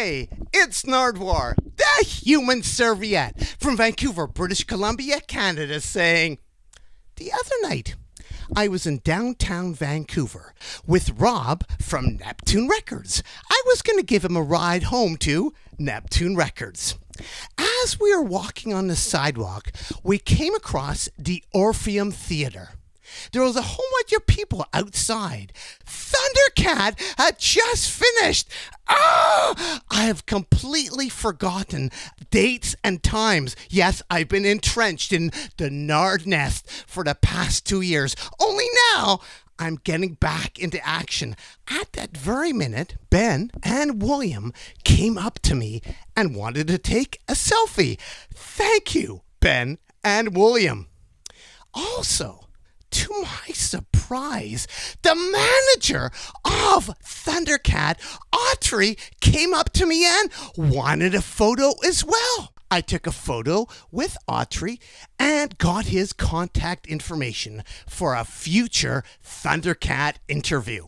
Hi, it's Nardwuar, the human serviette from Vancouver, British Columbia, Canada, saying, The other night, I was in downtown Vancouver with Rob from Neptoon Records. I was going to give him a ride home to Neptoon Records. As we were walking on the sidewalk, we came across the Orpheum Theater. There was a whole bunch of people outside. Thundercat had just finished. Oh, I have completely forgotten dates and times. Yes, I've been entrenched in the Nard nest for the past two years. Only now I'm getting back into action. At that very minute, Ben and William came up to me and wanted to take a selfie. Thank you, Ben and William. Also, to my surprise, the manager of Thundercat, Autry, came up to me and wanted a photo as well. I took a photo with Autry and got his contact information for a future Thundercat interview.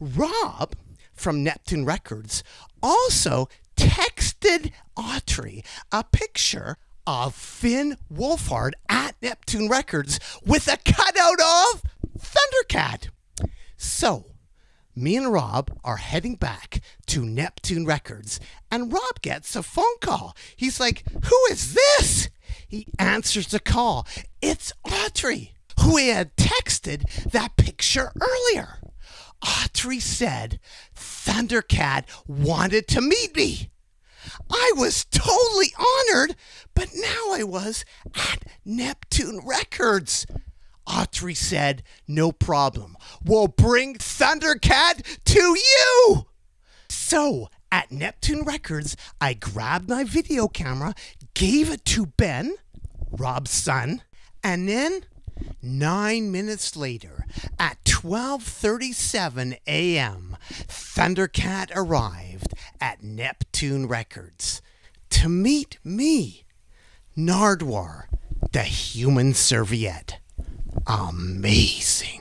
Rob from Neptoon Records also texted Autry a picture of Finn Wolfhard at Neptoon Records with a cutout of Thundercat. So, me and Rob are heading back to Neptoon Records, and Rob gets a phone call. He's like, Who is this? He answers the call. It's Autry, who he had texted that picture earlier. Autry said Thundercat wanted to meet me. I was totally honored, but now I was at Neptoon Records. Autry said, No problem. We'll bring Thundercat to you. So at Neptoon Records, I grabbed my video camera, gave it to Ben, Rob's son, and then Nine minutes later, at 12:37 a.m., Thundercat arrived at Neptoon Records to meet me, Nardwuar, the human serviette. Amazing.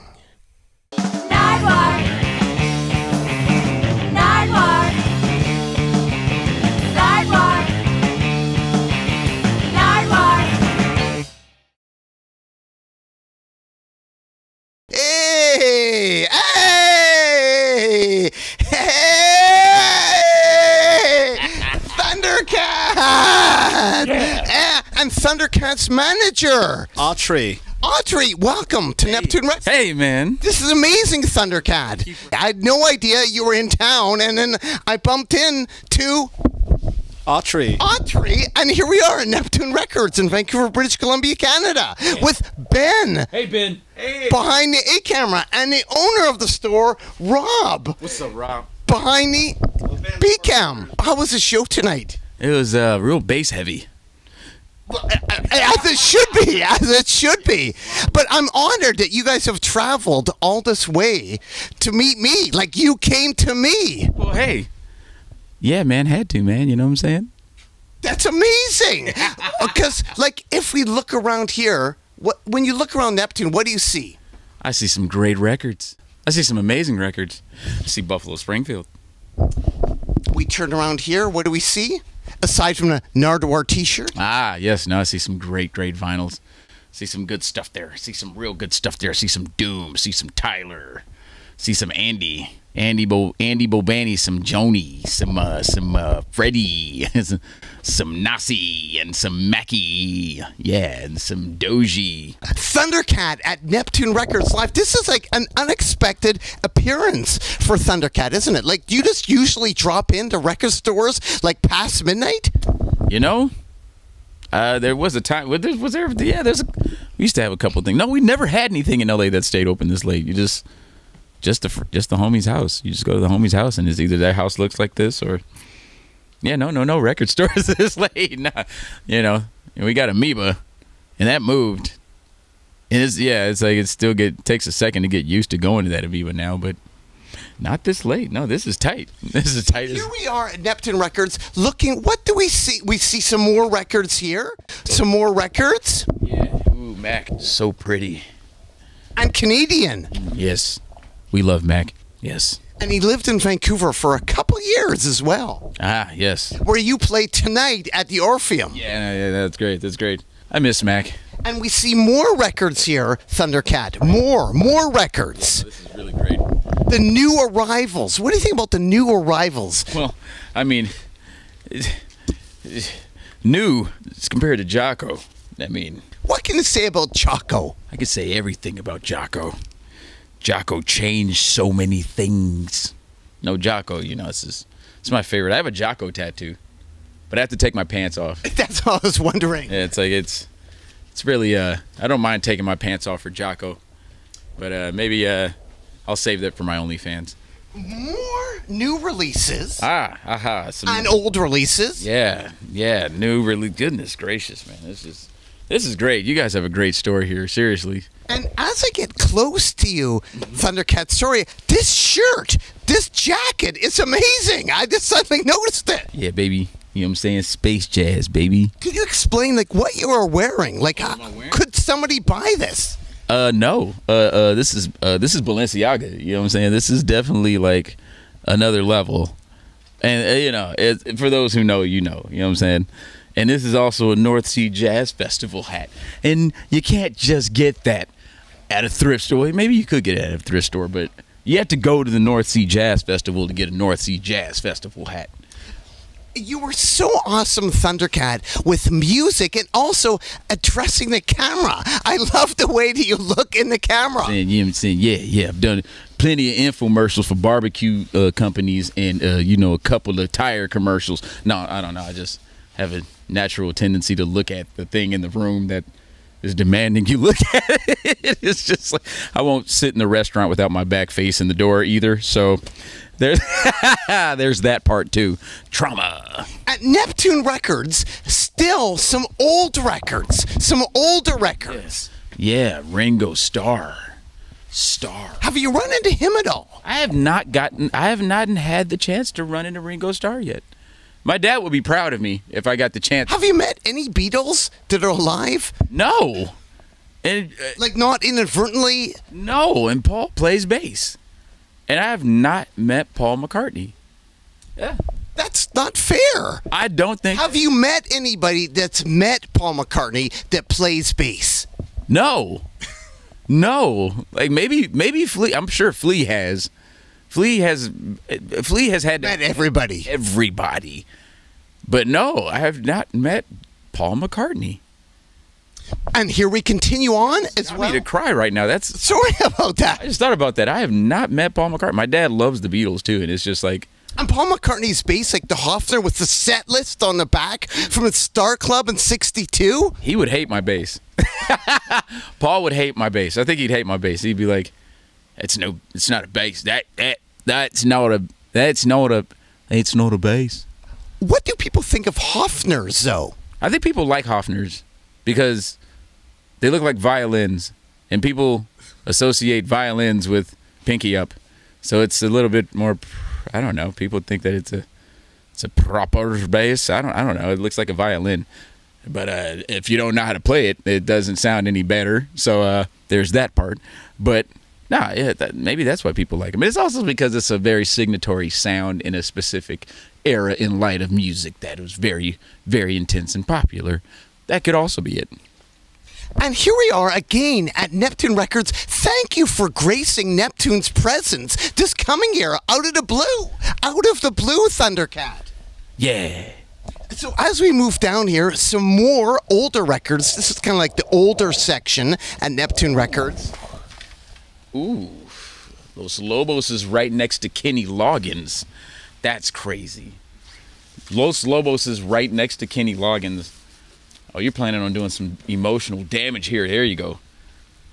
Thundercat's manager, Autry. Autry. Welcome to Neptoon Records. Hey, man. This is amazing, Thundercat. I had no idea you were in town, and then I bumped into Autry. Autry, and here we are at Neptoon Records in Vancouver, British Columbia, Canada, with Ben Hey, Ben. Hey. behind the A camera and the owner of the store, Rob, What's up, Rob? behind the B cam. How was the show tonight? It was uh, real bass heavy. As it should be, as it should be. But I'm honored that you guys have traveled all this way to meet me. Like you came to me. Well, hey. Yeah, man, had to, man. You know what I'm saying? That's amazing. Uh, because, like, if we look around here, what when you look around Neptoon, what do you see? I see some great records. I see some amazing records. I see Buffalo Springfield. We turn around here, what do we see? Aside from the Nardwuar T-shirt, Ah, yes. No, I see some great, great vinyls. See some good stuff there. See some real good stuff there. See some Doom. See some Tyler. See some Andy. Andy Bo Andy Bobani, some Joni, some uh, some uh, Freddie, some Nasi, and some Mackie, yeah, and some Doji. Thundercat at Neptoon Records Live. This is like an unexpected appearance for Thundercat, isn't it? Like, do you just usually drop into record stores like past midnight? You know, uh, there was a time. Was there, was there? Yeah, there's. A, we used to have a couple things. No, we never had anything in LA that stayed open this late. You just, just the just the homie's house. You just go to the homie's house, and it's either their house looks like this or, yeah, no, no, no record stores this late. Nah, you know, and we got Amoeba, and that moved. And it's yeah, it's like it still get takes a second to get used to going to that Amoeba now, but not this late. No, this is tight. This is tight Here we are at Neptoon Records looking. What do we see? We see some more records here, some more records, yeah. Ooh, Mac, so pretty. I'm Canadian. Yes. We love Mac. Yes. And he lived in Vancouver for a couple years as well, Ah, yes. where you play tonight at the Orpheum. Yeah, yeah, that's great. That's great. I miss Mac. And we see more records here, Thundercat. More, more records. This is really great. The new arrivals. What do you think about the new arrivals? Well, I mean, new as compared to Jaco. I mean, What can you say about Jaco? I can say everything about Jaco. Jaco changed so many things. No, Jaco, you know, this is it's my favorite. I have a Jaco tattoo, but I have to take my pants off. That's all I was wondering. Yeah, it's like it's it's really uh I don't mind taking my pants off for Jaco, but uh maybe uh I'll save that for my OnlyFans. More new releases Ah, aha, some and old releases. Yeah, yeah, new release. goodness gracious, man. This is this is great. You guys have a great story here, seriously. And as I get close to you, Thundercat Story, this shirt, this jacket, it's amazing. I just suddenly noticed it. Yeah, baby. You know what I'm saying? Space jazz, baby. Can you explain like what you are wearing? Like, uh, could somebody buy this? Uh no. Uh uh this is uh this is Balenciaga. You know what I'm saying? This is definitely like another level. And uh, you know, it, for those who know, you know. You know what I'm saying? And this is also a North Sea Jazz Festival hat. And you can't just get that at a thrift store. Maybe you could get it at a thrift store, but you have to go to the North Sea Jazz Festival to get a North Sea Jazz Festival hat. You were so awesome, Thundercat, with music and also addressing the camera. I love the way that you look in the camera. And you know I'm saying? Yeah, yeah. I've done plenty of infomercials for barbecue uh, companies and, uh, you know, a couple of tire commercials. No, I don't know. I just have a natural tendency to look at the thing in the room that is demanding you look at it. It's just like I won't sit in the restaurant without my back facing the door either. So there's there's that part too. Trauma. At Neptoon Records, still some old records, some older records. Yeah, Ringo Starr. Star. Have you run into him at all? I have not gotten I have not had the chance to run into Ringo Starr yet. My dad would be proud of me if I got the chance. Have you met any Beatles that are alive? No. And uh, Like not inadvertently? no, and Paul plays bass. And I have not met Paul McCartney. Yeah. That's not fair. I don't think Have you met anybody that's met Paul McCartney that plays bass? No. No. Like maybe maybe Flea I'm sure Flea has. Flea has Flea has had Met everybody. everybody. But no, I have not met Paul McCartney. And here we continue on as I well. need to cry right now. That's Sorry about that. I just thought about that. I have not met Paul McCartney. My dad loves the Beatles too, and it's just like And Paul McCartney's bass, like the Hofner with the set list on the back from the Star Club in 62. he would hate my bass. Paul would hate my bass. I think he'd hate my bass. He'd be like, "It's no, it's not a bass. That that that's not a that's not a it's not a bass." What do people think of Hofners, though? I think people like Hofners because they look like violins, and people associate violins with pinky up. So it's a little bit more. I don't know. People think that it's a it's a proper bass. I don't I don't know. It looks like a violin, but uh, if you don't know how to play it, it doesn't sound any better. So uh, there's that part. But nah, yeah, that, maybe that's why people like them. It's also because it's a very signatory sound in a specific era in light of music that was very very intense and popular. That could also be it. And here we are again at Neptoon Records. Thank you for gracing Neptoon's presence this coming year out of the blue. Out of the blue, Thundercat. Yeah. So as we move down here, some more older records. This is kind of like the older section at Neptoon Records. Ooh, Los Lobos is right next to Kenny Loggins. That's crazy. Los Lobos is right next to Kenny Loggins. Oh, you're planning on doing some emotional damage here. There you go.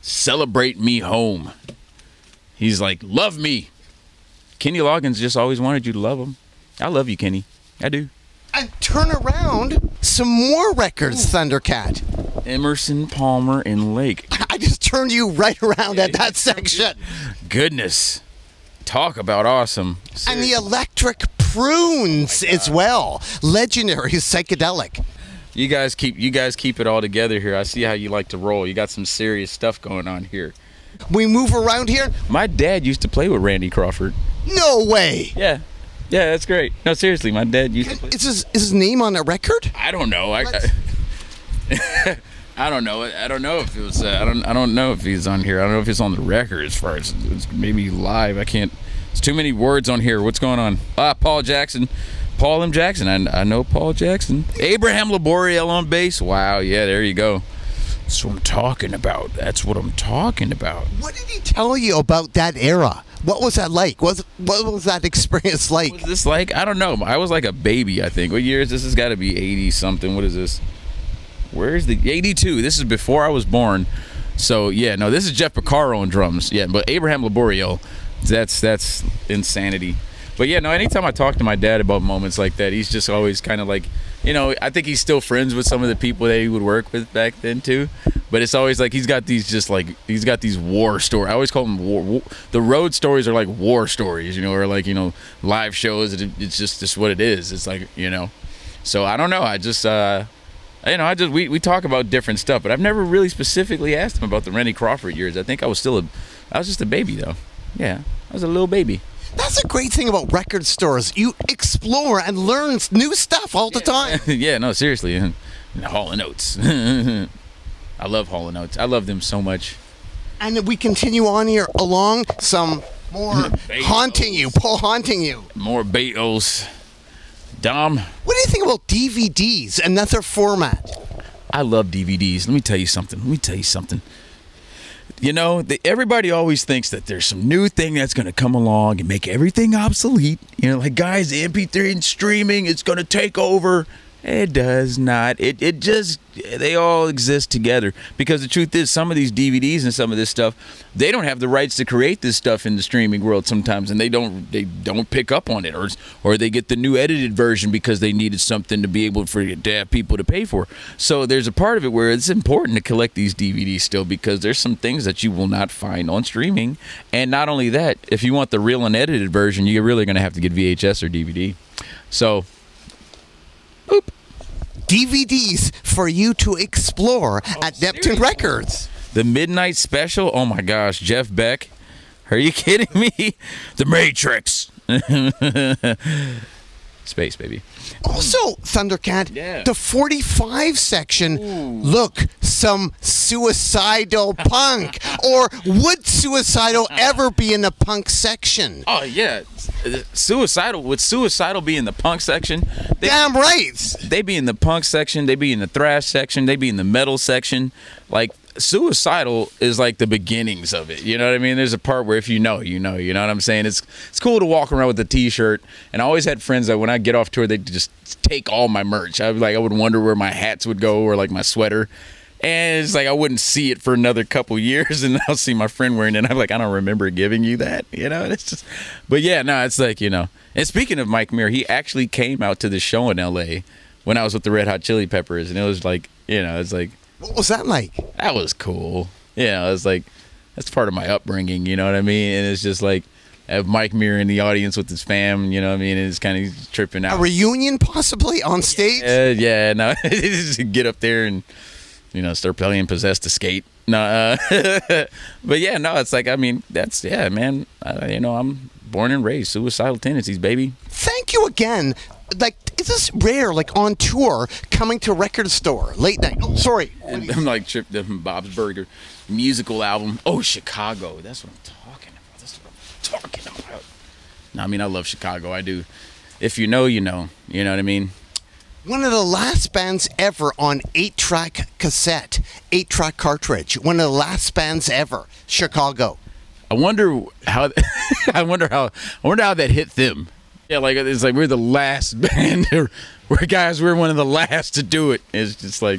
Celebrate me home. He's like, love me. Kenny Loggins just always wanted you to love him. I love you, Kenny. I do. And turn around, some more records, Thundercat. Emerson, Palmer, and Lake. Turned you right around at that section. Goodness. Talk about awesome. And the electric prunes oh as well. Legendary psychedelic. You guys keep you guys keep it all together here. I see how you like to roll. You got some serious stuff going on here. We move around here. My dad used to play with Randy Crawford. No way. Yeah, yeah, that's great. No, seriously, my dad used to play. Is his, is his name on a record? I don't know. I, I, I don't know. I don't know if it was. Uh, I don't. I don't know if he's on here. I don't know if he's on the record as far as it's maybe live. I can't. It's too many words on here. What's going on? Ah, Paul Jackson. Paul M. Jackson. I, I know Paul Jackson. Abraham Laboriel on bass. Wow. Yeah, there you go. That's what I'm talking about. That's what I'm talking about. What did he tell you about that era? What was that like? Was what was that experience like? was this like? I don't know. I was like a baby. I think. What year is this? Has got to be eighty something. What is this? Where's the eighty two? This is before I was born. So yeah, no, this is Jeff Porcaro on drums. Yeah, but Abraham Laboriel, that's that's insanity. But yeah, no. Anytime I talk to my dad about moments like that, he's just always kind of like, you know, I think he's still friends with some of the people that he would work with back then too. But it's always like he's got these just like he's got these war stories. I always call them war, war. The road stories are like war stories, you know, or like you know live shows. It's just just what it is. It's like you know. So I don't know. I just uh, you know, I just we, we talk about different stuff, but I've never really specifically asked him about the Randy Crawford years. I think I was still a, I was just a baby though. Yeah, I was a little baby. That's a great thing about record stores. You explore and learn new stuff all the time. yeah, no, seriously, Hall and Oates. I love Hall and Oates. I love them so much. And we continue on here along some more haunting you, Paul haunting you. More Beatles. Dom, What do you think about DVDs, another format? I love DVDs. Let me tell you something. Let me tell you something. You know, the, everybody always thinks that there's some new thing that's going to come along and make everything obsolete. You know, like guys, MP3 and streaming, it's going to take over. It does not. It it just they all exist together because the truth is some of these DVDs and some of this stuff they don't have the rights to create this stuff in the streaming world sometimes and they don't they don't pick up on it or or they get the new edited version because they needed something to be able for to have people to pay for. So there's a part of it where it's important to collect these DVDs still because there's some things that you will not find on streaming and not only that if you want the real unedited version you're really going to have to get VHS or DVD. So DVDs for you to explore oh, at Neptoon seriously? Records. The Midnight Special. Oh my gosh, Jeff Beck. Are you kidding me? The Matrix. Space, baby. Also, Thundercat, Yeah. the 45 section, look, some suicidal punk. Or would suicidal ever be in the punk section? Oh yeah, uh, suicidal. Would suicidal be in the punk section? They, Damn right. they be in the punk section. They be in the thrash section. They be in the metal section. Like suicidal is like the beginnings of it. You know what I mean? There's a part where if you know, you know. You know what I'm saying? It's it's cool to walk around with a T-shirt. And I always had friends that when I get off tour, they just take all my merch. I like, I would wonder where my hats would go or like my sweater. And it's like I wouldn't see it for another couple years, and I'll see my friend wearing it. And I'm like, I don't remember giving you that, you know. And it's just, but yeah, no, it's like you know. And speaking of Mike Muir, he actually came out to the show in L.A. when I was with the Red Hot Chili Peppers, and it was like, you know, it's like What was that like? that was cool. Yeah, it was like that's part of my upbringing, you know what I mean? And it's just like have Mike Muir in the audience with his fam, you know what I mean? And it's kind of tripping out. A reunion possibly on stage? Uh, yeah, no, just get up there and you know start playing "Possessed to Skate." No, uh, but yeah, no, it's like I mean that's yeah, man. Uh, you know, I'm born and raised suicidal tendencies, baby. Thank you again. Like, is this rare, like on tour, coming to a record store late night? Oh, sorry. And I'm like tripped up in Bob's Burger musical album. Oh, Chicago. That's what I'm talking about. That's what I'm talking about. No, I mean I love Chicago. I do. If you know, you know. You know what I mean? One of the last bands ever on eight track cassette, eight track cartridge. One of the last bands ever. Chicago. I wonder how. I wonder how. I wonder how that hit them. Yeah, like it's like we're the last band. we're guys. We're one of the last to do it. It's just like,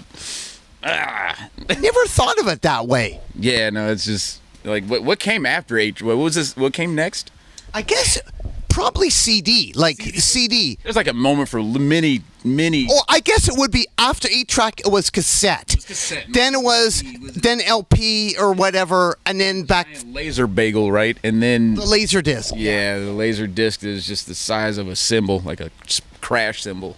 ah, I never thought of it that way. yeah. No, it's just like what what came after H. What was this? What came next? I guess probably CD, like CD. There's like a moment for many, many. Or I guess it would be after eight track. It was cassette. cassette. Then it was then LP or whatever, and then back laser bagel, right? And then the laser disc. yeah, the laser disc is just the size of a cymbal, like a crash cymbal.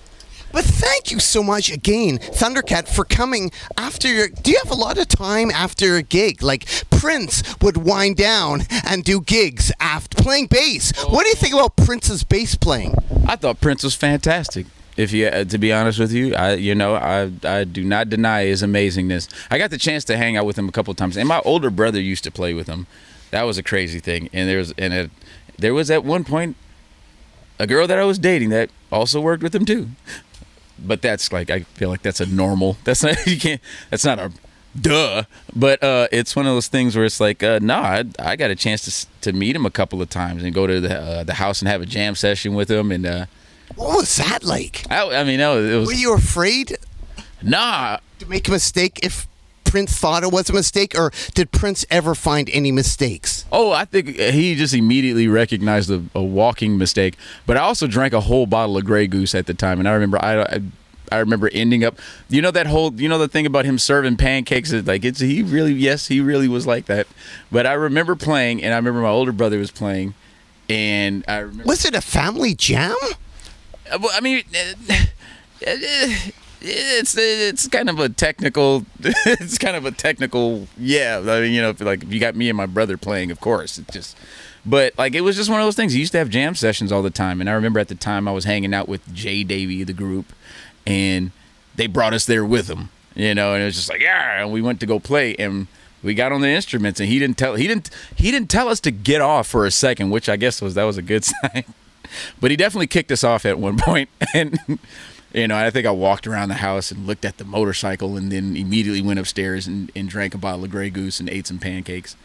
But thank you so much again, Thundercat, for coming after your. Do you have a lot of time after a gig? Like Prince would wind down and do gigs after playing bass. What do you think about Prince's bass playing? I thought Prince was fantastic. If you, uh, to be honest with you, I, you know, I, I do not deny his amazingness. I got the chance to hang out with him a couple times, and my older brother used to play with him. That was a crazy thing. And there was, and there was at one point a girl that I was dating that also worked with him too. But that's like, I feel like that's a normal. That's not you can't. That's not a duh. But uh, it's one of those things where it's like, uh, no, I, I got a chance to to meet him a couple of times and go to the uh, the house and have a jam session with him and. uh What was that like? I, I mean, no, it was Were you afraid nah. to make a mistake if Prince thought it was a mistake, or did Prince ever find any mistakes? Oh, I think he just immediately recognized a, a walking mistake. But I also drank a whole bottle of Grey Goose at the time, and I remember I. I I remember ending up, you know that whole, you know the thing about him serving pancakes is like it's he really, yes, he really was like that. But I remember playing, and I remember my older brother was playing, and I remember. Was it a family jam? Uh, Well, I mean, uh, uh, it's it's kind of a technical. It's kind of a technical. Yeah, I mean, you know, if, like if you got me and my brother playing, of course, it just. But like it was just one of those things. He used to have jam sessions all the time, and I remember at the time I was hanging out with J*Davey, the group, and they brought us there with them You know, and it was just like yeah, and we went to go play and. We got on the instruments, and he didn't tell he didn't he didn't tell us to get off for a second, which I guess was that was a good sign but he definitely kicked us off at one point and you know i think i walked around the house and looked at the motorcycle and then immediately went upstairs and, and drank a bottle of gray goose and ate some pancakes.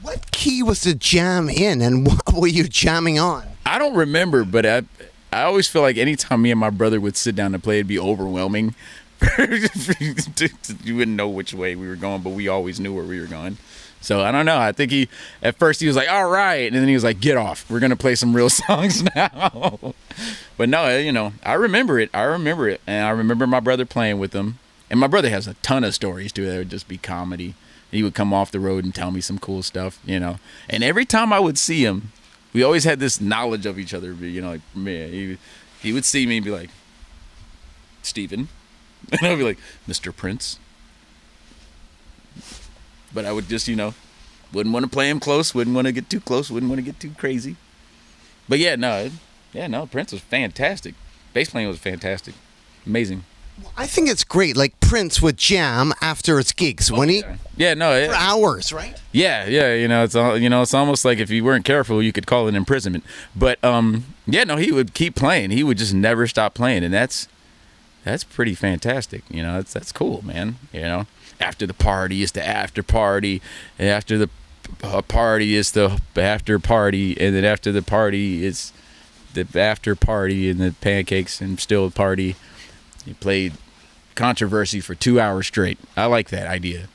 What key was the jam in, and what were you jamming on? i don't remember but i i always feel like anytime me and my brother would sit down to play it'd be overwhelming. You wouldn't know which way we were going but we always knew where we were going so I don't know. I think he at first he was like, "All right," and then he was like, "Get off. We're gonna play some real songs now." but no, you know, I remember it. I remember it, and I remember my brother playing with them. And my brother has a ton of stories too. That would just be comedy. He would come off the road and tell me some cool stuff, you know. And every time I would see him, we always had this knowledge of each other. You know, like man, he he would see me and be like, "Steven," and I'd be like, "Mr. Prince." But I would just, you know, wouldn't want to play him close, wouldn't want to get too close, wouldn't want to get too crazy. But yeah, no, yeah, no, Prince was fantastic. Bass playing was fantastic, amazing. I think it's great. Like Prince would jam after his gigs when he Yeah, no, it, for hours, right? yeah, yeah. You know, it's all, you know, it's almost like if you weren't careful, you could call it imprisonment. But um, yeah, no, he would keep playing. He would just never stop playing, and that's that's pretty fantastic. You know, that's that's cool, man. You know, after the party is the after party, and after the uh, party is the after party, and then after the party is the after party and the pancakes and still a party. He played controversy for two hours straight. I like that idea.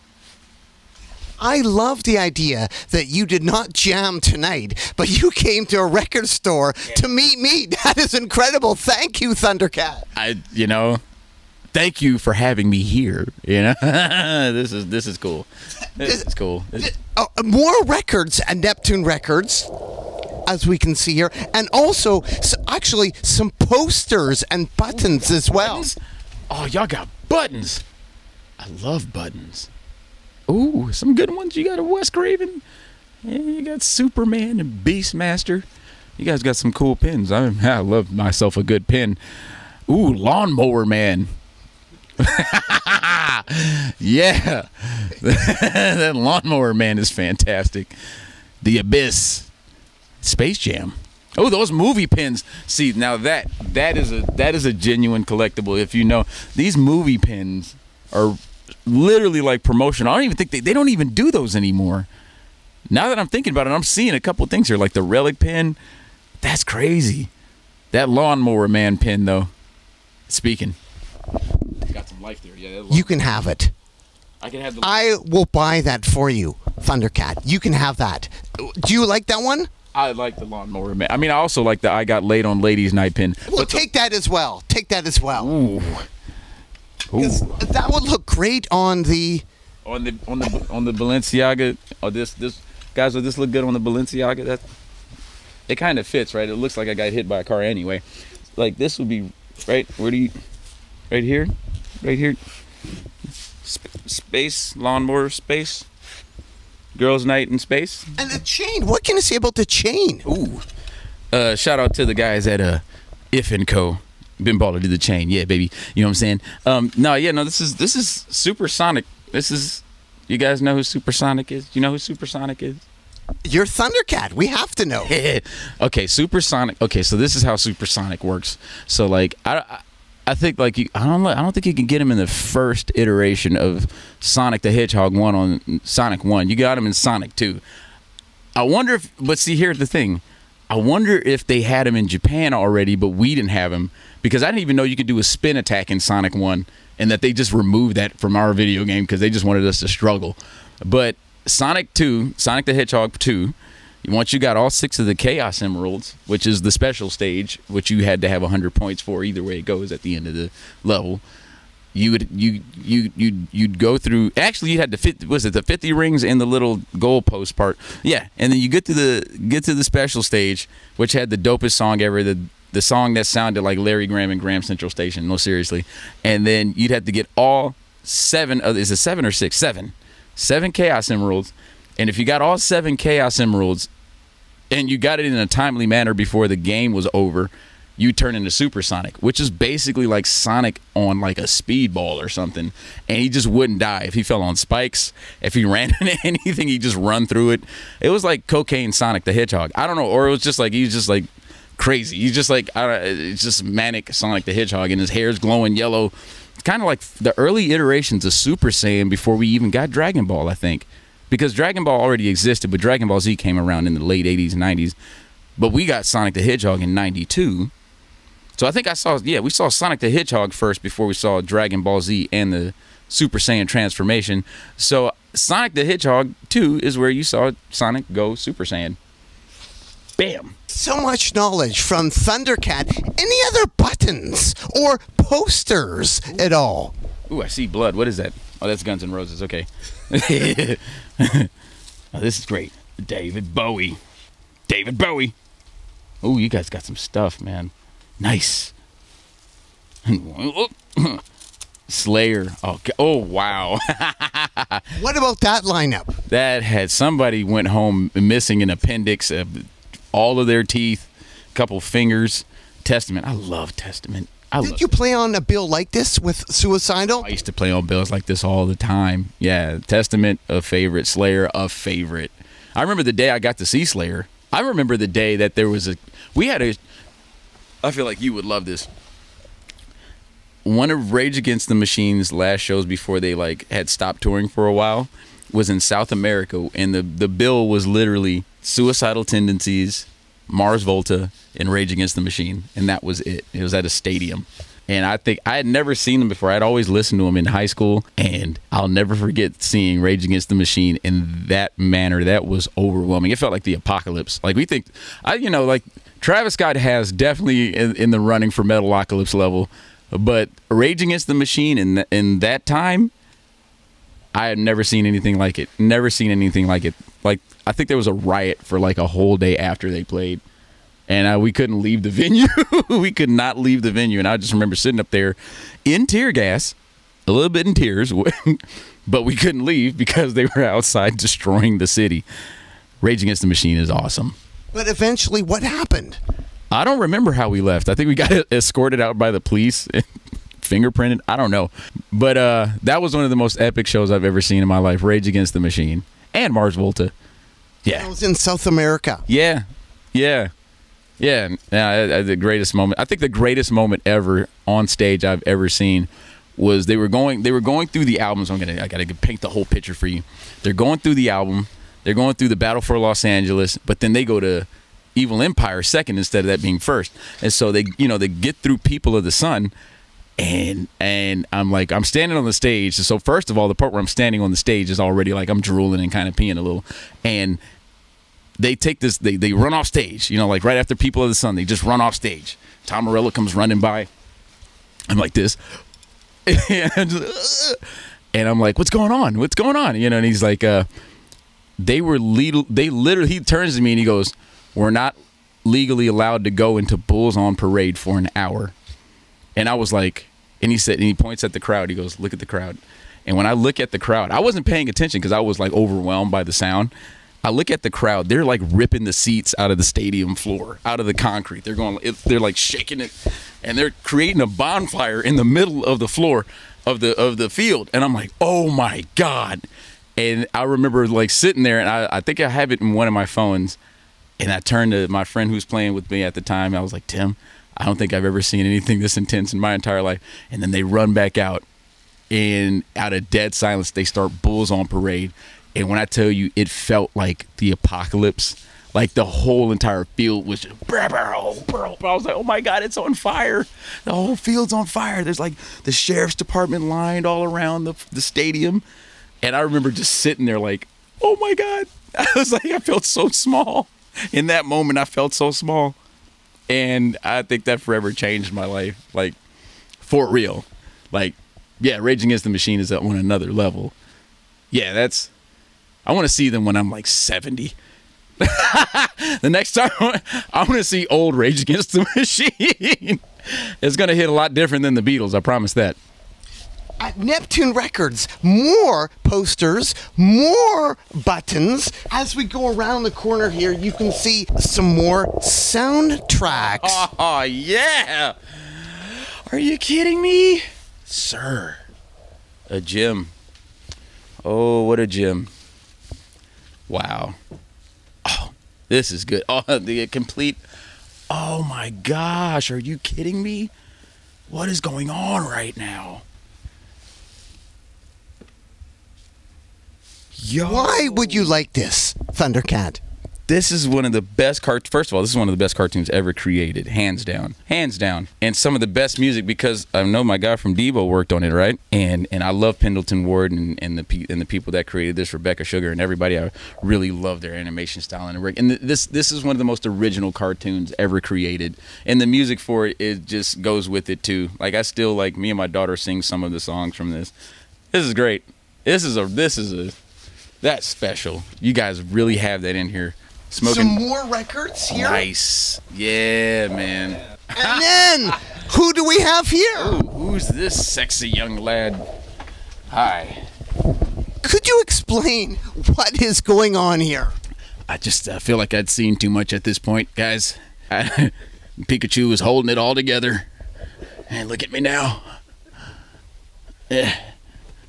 I love the idea that you did not jam tonight, but you came to a record store to meet me. That is incredible. Thank you, Thundercat. I, you know, thank you for having me here. You know, this is this is cool. This is cool. Uh, more records and Neptoon Records, as we can see here, and also s- actually some posters and buttons as well. buttons? Oh, y'all got buttons. I love buttons. Ooh, some good ones. You got a Wes Craven. Yeah, you got Superman and Beastmaster. You guys got some cool pins. I, I love myself a good pin. Ooh, Lawnmower Man. yeah, that Lawnmower Man is fantastic. The Abyss, Space Jam. Oh, those movie pins. See, now that that is a that is a genuine collectible. If you know, these movie pins are literally like promotion. I don't even think they, they don't even do those anymore. Now that I'm thinking about it, I'm seeing a couple things here, like the relic pin. That's crazy. That lawnmower man pin, though. Speaking. Got some life there. Yeah, You can have it. I can have the. I will buy that for you, Thundercat. You can have that. Do you like that one? I like the lawnmower man. I mean, I also like the I got laid on ladies night pin. Well, But the- take that as well. Take that as well. Ooh. Ooh. That would look great on the. on the on the on the Balenciaga or this this guys would this look good on the Balenciaga that it kind of fits right it looks like I got hit by a car anyway like this would be right where do you right here, right here. Sp- space lawnmower space. Girls' night in space. And the chain. What can I say about the chain? Ooh. Uh, shout out to the guys at uh, If and Co. Been baller to the chain, yeah, baby. You know what I'm saying? Um, no, yeah, no. This is this is Supersonic. This is. You guys know who Supersonic is? You know who Supersonic is? You're Thundercat. We have to know. okay, supersonic. Okay, so this is how supersonic works. So like I, I- I think like you, I don't I don't think you can get him in the first iteration of Sonic the Hedgehog one on Sonic one. You got him in Sonic two. I wonder if. But see, here's the thing. I wonder if they had him in Japan already, but we didn't have him because I didn't even know you could do a spin attack in Sonic One, and that they just removed that from our video game because they just wanted us to struggle. But Sonic Two, Sonic the Hedgehog Two, once you got all six of the Chaos Emeralds, which is the special stage, which you had to have 100 points for either way it goes at the end of the level, you would you you you you'd go through. Actually, you had the fit. Was it the 50 rings and the little goalpost part? Yeah, and then you get to the get to the special stage, which had the dopest song ever. The the song that sounded like Larry Graham and Graham Central Station. No, seriously. And then you'd have to get all seven. Of, is it seven or six? Seven. Seven Chaos Emeralds. And if you got all seven Chaos Emeralds, and you got it in a timely manner before the game was over, you turn into Supersonic, which is basically like Sonic on like a speedball or something. And he just wouldn't die if he fell on spikes. If he ran into anything, he just run through it. It was like cocaine Sonic the Hedgehog. I don't know, or it was just like he was just like crazy. He's just like I don't, it's just manic Sonic the Hedgehog, and his hair's glowing yellow. It's kind of like the early iterations of Super Saiyan before we even got Dragon Ball, I think, because Dragon Ball already existed, but Dragon Ball Z came around in the late '80s '90s. But we got Sonic the Hedgehog in '92. So I think I saw, yeah, we saw Sonic the Hedgehog first before we saw Dragon Ball Z and the Super Saiyan transformation. So Sonic the Hedgehog 2 is where you saw Sonic go Super Saiyan. Bam. So much knowledge from Thundercat. Any other buttons or posters at all? Ooh, I see blood. What is that? Oh, that's Guns N' Roses. Okay. oh, this is great. David Bowie. David Bowie. Ooh, you guys got some stuff, man. Nice. Slayer. Oh, oh wow. What about that lineup? that had somebody went home missing an appendix, uh, all of their teeth, a couple fingers. Testament. I love Testament. I love Did you play on a bill like this with Suicidal? I used to play on bills like this all the time. Yeah, Testament a favorite, Slayer a favorite. I remember the day I got to see Slayer. I remember the day that there was a we had a I feel like you would love this. One of Rage Against the Machine's last shows before they like had stopped touring for a while was in South America and the the bill was literally Suicidal Tendencies, Mars Volta, and Rage Against the Machine, and that was it. It was at a stadium. And I think I had never seen them before. I'd always listened to them in high school, and I'll never forget seeing Rage Against the Machine in that manner. That was overwhelming. It felt like the apocalypse. Like we think, I you know, like Travis Scott has definitely in, in the running for Metalocalypse level, but Rage Against the Machine in in that time, I had never seen anything like it. Never seen anything like it. I think there was a riot for like a whole day after they played, and uh, we couldn't leave the venue. we could not leave the venue, and I just remember sitting up there in tear gas, a little bit in tears, but we couldn't leave because they were outside destroying the city. Rage Against the Machine is awesome. But eventually, what happened? I don't remember how we left. I think we got escorted out by the police, fingerprinted. I don't know, but uh, that was one of the most epic shows I've ever seen in my life. Rage Against the Machine and Mars Volta. I Yeah, was in South America. yeah, yeah, yeah. yeah I- I- the greatest moment. I think the greatest moment ever on stage I've ever seen was they were going. They were going through the albums. I'm gonna. I gotta paint the whole picture for you. They're going through the album. They're going through the Battle for Los Angeles, but then they go to Evil Empire second instead of that being first. And so they, you know, they get through People of the Sun, and and I'm like, I'm standing on the stage. So first of all, the part where I'm standing on the stage is already like I'm drooling and kind of peeing a little, and they take this, they they run off stage. You know, like right after People of the Sun, they just run off stage. Tom Morello comes running by. I'm like this, and, I'm like, what's going on? What's going on? You know, and he's like, uh, they were legal. They literally. He turns to me and he goes, "We're not legally allowed to go into Bulls on Parade for an hour." And I was like, and he said, and he points at the crowd. He goes, "Look at the crowd." And when I look at the crowd, I wasn't paying attention because I was like overwhelmed by the sound. I look at the crowd; they're like ripping the seats out of the stadium floor, out of the concrete. They're going, they're like shaking it, and they're creating a bonfire in the middle of the floor of the of the field. And I'm like, "Oh my god!" And I remember like sitting there, and I, I think I have it in one of my phones. And I turned to my friend who's playing with me at the time. I was like, Tim, I don't think I've ever seen anything this intense in my entire life. And then they run back out, and out of dead silence, they start Bulls on Parade. And when I tell you, it felt like the apocalypse. Like the whole entire field was just, brr, oh, brr. I was like, oh my God, it's on fire. The whole field's on fire. There's like the sheriff's department lined all around the, the stadium. And I remember just sitting there like, oh my God. I was like, I felt so small. In that moment, I felt so small. And I think that forever changed my life. Like, for real. Like, yeah, Rage Against the Machine is on another level. Yeah, that's. I want to see them when I'm like 70. the next time I want to see old Rage Against the Machine. it's going to hit a lot different than the Beatles, I promise that. At Neptoon Records, more posters, more buttons. As we go around the corner here, you can see some more soundtracks. Oh, yeah. Are you kidding me? Sir. A gym. Oh, what a gym. Wow. Oh, this is good. Oh, the complete. Oh my gosh. Are you kidding me? What is going on right now? Yo. Why would you like this, Thundercat? This is one of the best cart first of all this is one of the best cartoons ever created hands down hands down. And some of the best music because i know my guy from Devo worked on it right? And and i love pendleton ward and, and the and the people that created this rebecca sugar and everybody. I really love their animation style and work. And th- this this is one of the most original cartoons ever created. And the music for it it just goes with it too. Like i still like me and my daughter sing some of the songs from this. This is great. This is a this is a that's special. You guys really have that in here smoking Some more records here. Nice. Yeah, man. And then, who do we have here? Ooh, who's this sexy young lad? Hi. Could you explain what is going on here? I just uh, feel like I'd seen too much at this point, guys. I, Pikachu was holding it all together. And look at me now. Yeah.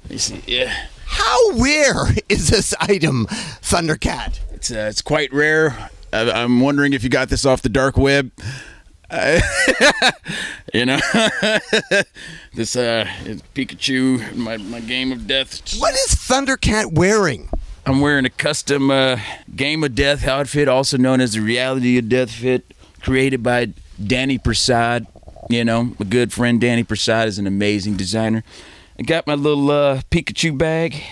Let me see. Yeah. How rare is this item, Thundercat? It's uh, it's quite rare. I, I'm wondering if you got this off the dark web. Uh, you know, this uh, is Pikachu, my my game of death. What is Thundercat wearing? I'm wearing a custom uh, Game of Death outfit, also known as the Reality of Death fit, created by Danny Prasad. You know, my good friend Danny Prasad is an amazing designer. I got my little uh, Pikachu bag.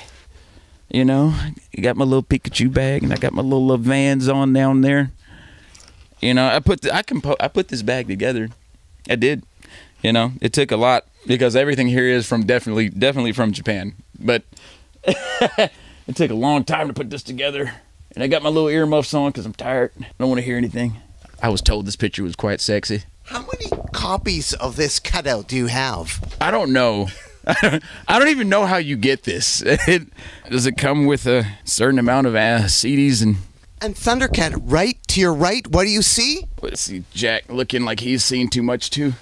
You know, I got my little Pikachu bag, and I got my little uh, Vans on down there. You know, I put the, I compo- I put this bag together. I did. You know, it took a lot because everything here is from definitely definitely from Japan, but it took a long time to put this together. And I got my little earmuffs on because I'm tired. I don't want to hear anything. I was told this picture was quite sexy. How many copies of this cutout do you have? I don't know. I don't even know how you get this. It, does it come with a certain amount of uh, CDs and And Thundercat, right to your right, what do you see? let's see, Jack looking like he's seen too much too.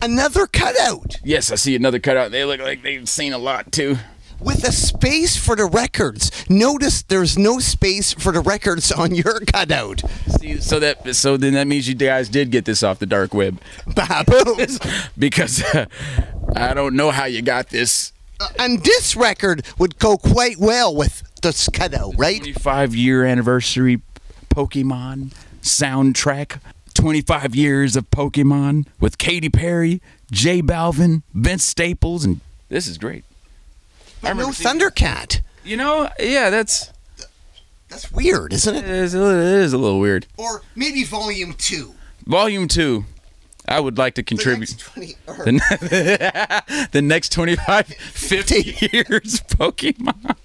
Another cutout Yes, I see another cutout. They look like they've seen a lot too. with a space for the records. Notice there's no space for the records on your cutout. See, so that so then that means you guys did get this off the dark web because uh, I don't know how you got this. Uh, and this record would go quite well with this cutout, right? 25 year anniversary Pokemon soundtrack. 25 years of Pokemon with Katy Perry, J Balvin, Vince Staples, and this is great. But no Thundercat. You know, yeah, that's That's weird, isn't it it? is, it is a little weird. Or maybe volume two. Volume two, I would like to The contribute. next 20 or- The, the next 25, 50 years Pokemon.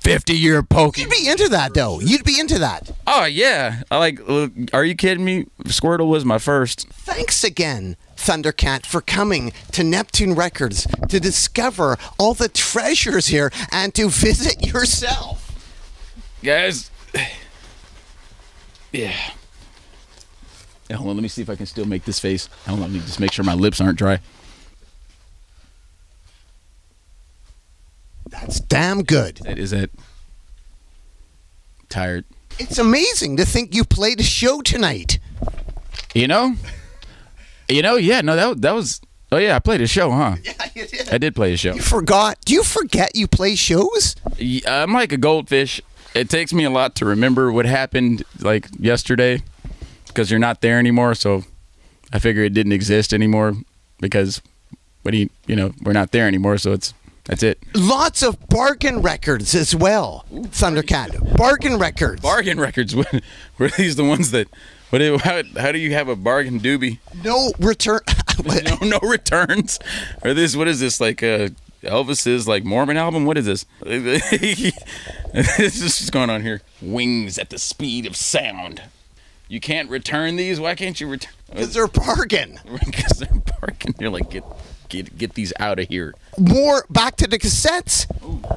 50 year Pokemon. You'd be into that, though. You'd be into that. Oh, yeah. I like, look, are you kidding me? Squirtle was my first. Thanks again, Thundercat, for coming to Neptoon Records to discover all the treasures here and to visit yourself. guys. Yeah. Yeah, hold on, let me see if I can still make this face. Hold on, let me just make sure my lips aren't dry. That's damn good. That is it. Tired. It's amazing to think you played a show tonight. You know? You know, yeah, no, that that was Oh yeah, I played a show, huh? Yeah, you did. I did play a show. You forgot. Do you forget you play shows? I'm like a goldfish. It takes me a lot to remember what happened like yesterday because you're not there anymore. So I figure it didn't exist anymore because what do you you know we're not there anymore. So it's that's it. Lots of bargain records as well. Thundercat. Bargain records. Bargain records. Were these the ones that? What? do- How, how do you have a bargain doobie? no return. No, no returns. Or this? What is this like? Uh, Elvis's like Mormon album? What is this? this is what's going on here. Wings at the speed of sound. You can't return these. Why can't you return? Because they're bargain. Because they're barking. You're like get get get these out of here. More back to the cassettes.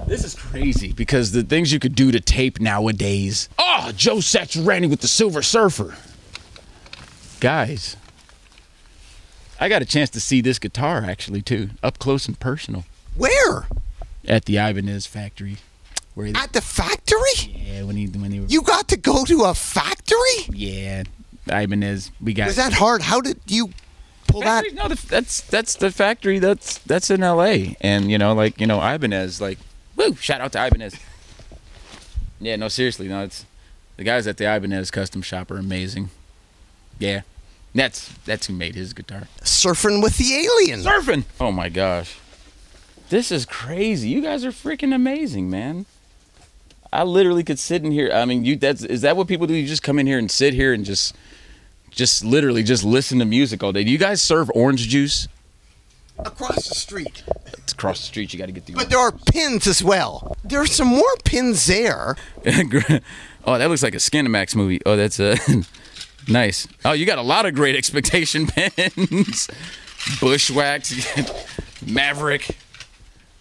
This is crazy because the things you could do to tape nowadays. Oh, Joe Satriani with the Silver Surfer. Guys, I got a chance to see this guitar actually too, up close and personal, Where? at the Ibanez factory. Where he, At the factory? yeah, when he when he You got to go to a factory? yeah, Ibanez. We got Was that hard? How did you pull that? Factory? No, the, that's that's the factory. That's that's in L.A. And you know, like you know, Ibanez. Like, woo! Shout out to Ibanez. Yeah, no, seriously, no. It's the guys at the Ibanez Custom Shop are amazing. Yeah, that's that's who made his guitar. Surfing with the alien. Surfing. Oh my gosh, this is crazy. You guys are freaking amazing, man. I literally could sit in here. I mean, you that's is that what people do? You just come in here and sit here and just just literally just listen to music all day. Do you guys serve orange juice? Across the street. It's across the street. You got to get the. But there are pins as well. There are some more pins there. oh, that looks like a Skinamax movie. Oh, that's a nice. Oh, you got a lot of great expectation pins. Bushwhacks, Maverick.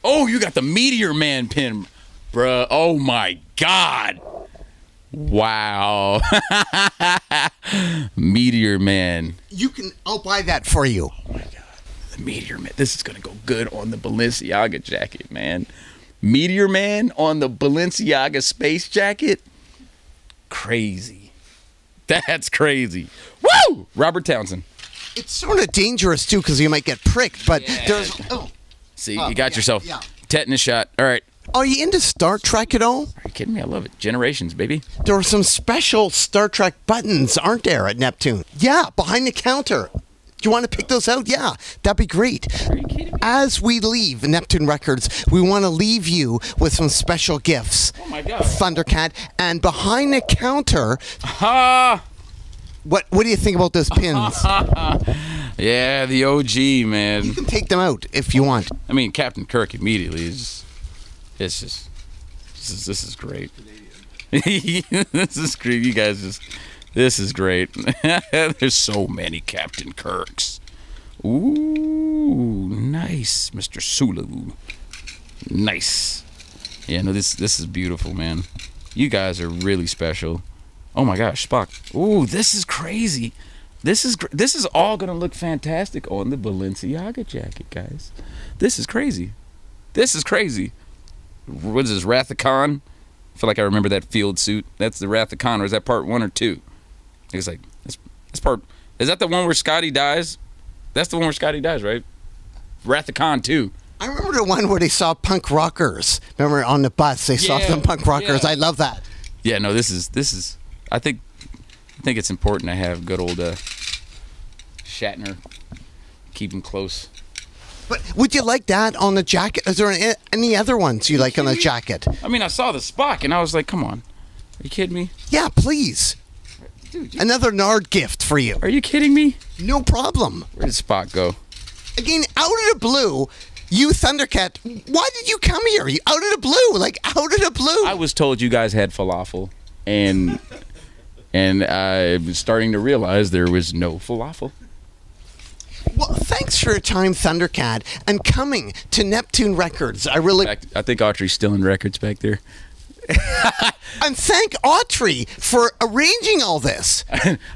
Oh, you got the Meteor Man pin, bruh. Oh my God. Wow. Meteor Man. You can. I'll buy that for you. Oh my God. The Meteor Man. This is gonna go good on the Balenciaga jacket, man. Meteor Man on the Balenciaga space jacket. Crazy. That's crazy. Woo! Robert Townsend. It's sort of dangerous too because you might get pricked. But Yeah. there's. Oh, See, Oh, you got yeah, yourself yeah. tetanus shot. All right. Are you into Star Trek at all? Are you kidding me? I love it. Generations, baby. There are some special Star Trek buttons, aren't there, at Neptoon? Yeah, behind the counter. Do you want to pick those out? Yeah, that'd be great. Are you kidding me? As we leave Neptoon Records, we want to leave you with some special gifts. Oh my God. Thundercat. And behind the counter, Ah! what what do you think about those pins? Yeah, the OG, man. you can take them out if you want. I mean, Captain Kirk immediately is. It's just. This is, this is great. this is great. You guys just. This is great. There's so many Captain Kirks. Ooh, nice, Mr. Sulu. Nice. Yeah, no, this this is beautiful, man. You guys are really special. Oh my gosh, Spock. Ooh, this is crazy. This is this is all gonna look fantastic on the Balenciaga jacket, guys. This is crazy. This is crazy. What is this, Wrath of Khan? I feel like I remember that field suit. That's the Wrath of Khan, or is that part one or two? It's like that's, that's part. Is that the one where Scotty dies? That's the one where Scotty dies, right? Wrath of Khan two. I remember the one where they saw punk rockers. Remember on the bus they saw Yeah, some punk rockers. yeah. I love that. Yeah, no, this is this is. I think I think it's important to have good old uh, Shatner. Keep him close. But would you like that on the jacket? Is there any, other ones you like on the jacket? I mean, I saw the Spock and I was like, come on, are you kidding me, Yeah, please. dude? Another Nard gift for you. are you kidding me? No problem. Where did Spock go? Again, out of the blue, you Thundercat, why did you come here? You out of the blue, like out of the blue. I was told you guys had falafel, and and I was starting to realize there was no falafel. Well, thanks for your time, Thundercat, and coming to Neptoon Records. I really I think Autry's still in records back there. and thank Autry for arranging all this.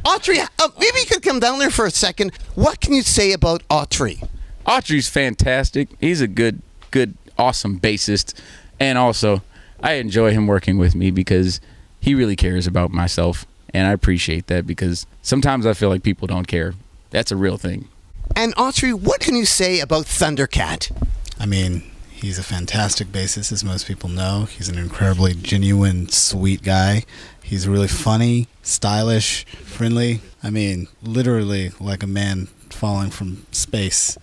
Autry, uh, maybe you could come down there for a second. What can you say about Autry? Autry's fantastic. He's a good, good, awesome bassist, and also I enjoy him working with me because he really cares about myself, and I appreciate that because sometimes I feel like people don't care. That's a real thing. And Autry, what can you say about Thundercat? I mean, he's a fantastic bassist, as most people know. He's an incredibly genuine, sweet guy. He's really funny, stylish, friendly. I mean, literally like a man falling from space,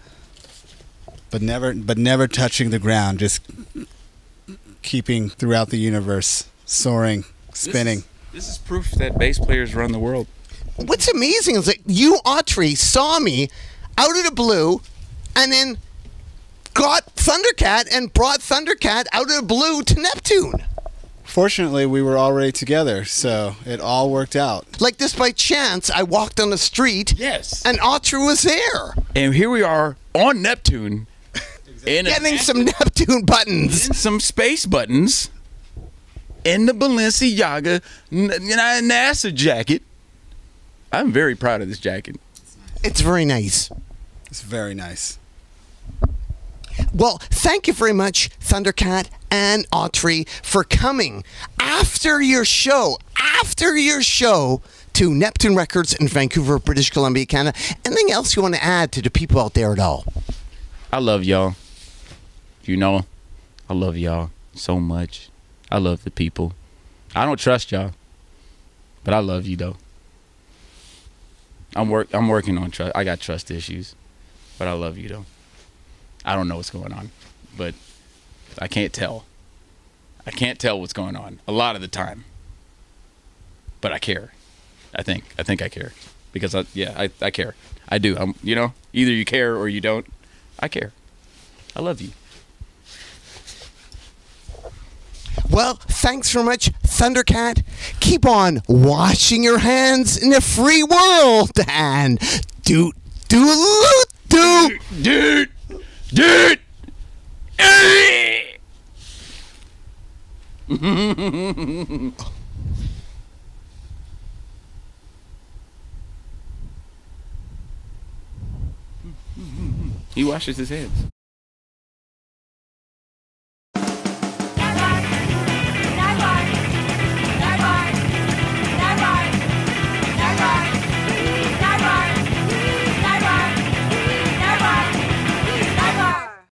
but never, but never touching the ground. Just keeping throughout the universe, soaring, spinning. This is proof that bass players run the world. What's amazing is that you, Autry, saw me out of the blue and then got Thundercat and brought Thundercat out of the blue to Neptoon. Fortunately, we were already together, so it all worked out. Like this by chance, I walked on the street Yes. and Autry was there And here we are on Neptoon, in, a- getting some Neptoon buttons. in some space buttons, in the Balenciaga N- N- NASA jacket. I'm very proud of this jacket. It's very nice. It's very nice. Well, thank you very much, Thundercat and Autry, for coming after your show, after your show to Neptoon Records in Vancouver, British Columbia, Canada. Anything else you want to add to the people out there at all? I love y'all. You know, I love y'all so much. I love the people. I don't trust y'all, but I love you though. I'm work. I'm working on trust. I got trust issues, but I love you though. I don't know what's going on, but I can't tell. I can't tell what's going on a lot of the time, but I care. I think. I think I care because I yeah I, I care. I do. I'm you know either you care or you don't. I care. I love you. Well, thanks very much, Thundercat. Keep on washing your hands in the free world and do do do. Dude, dude. he washes his hands.